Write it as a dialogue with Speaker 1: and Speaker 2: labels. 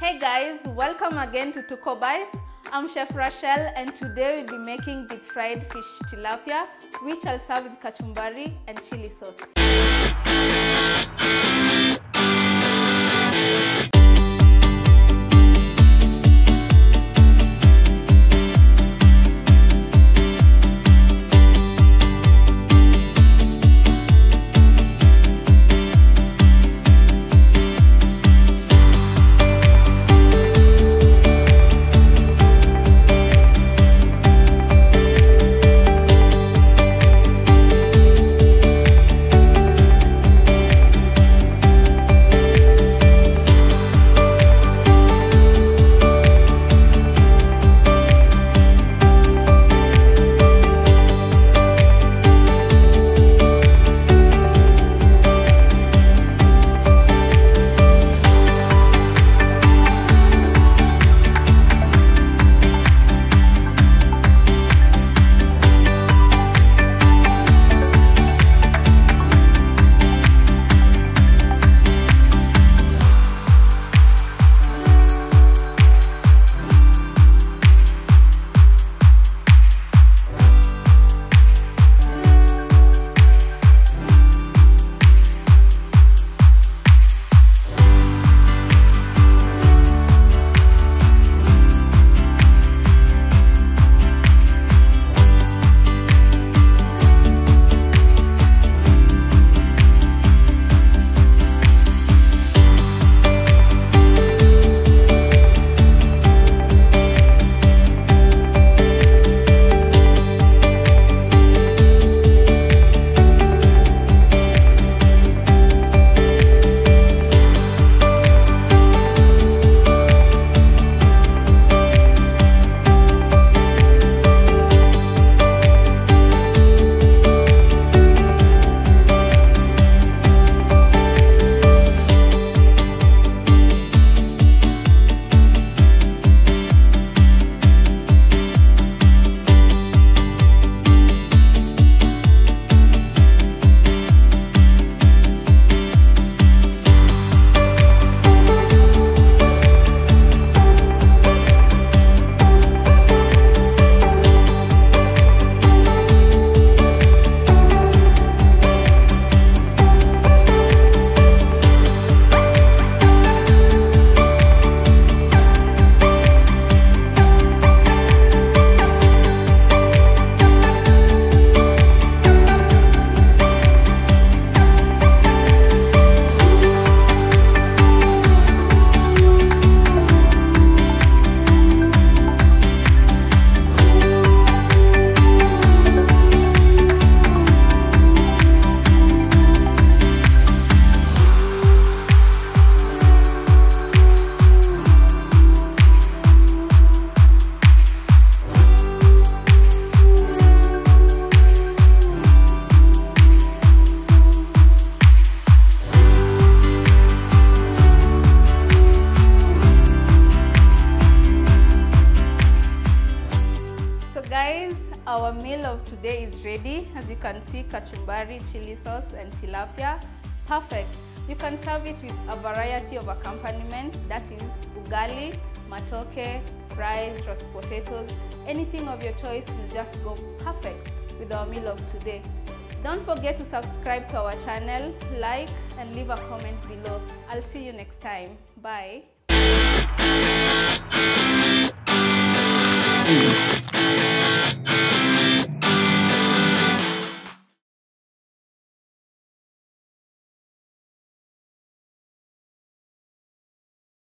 Speaker 1: Hey guys, welcome again to Tuko Bites. I'm Chef Rachel and today we'll be making deep fried fish tilapia which I'll serve with kachumbari and chili sauce. Our meal of today is ready. As you can see, kachumbari, chili sauce and tilapia. Perfect. You can serve it with a variety of accompaniments. That is ugali, matoke, fries, roast potatoes. Anything of your choice will just go perfect with our meal of today. Don't forget to subscribe to our channel, like and leave a comment below. I'll see you next time. Bye.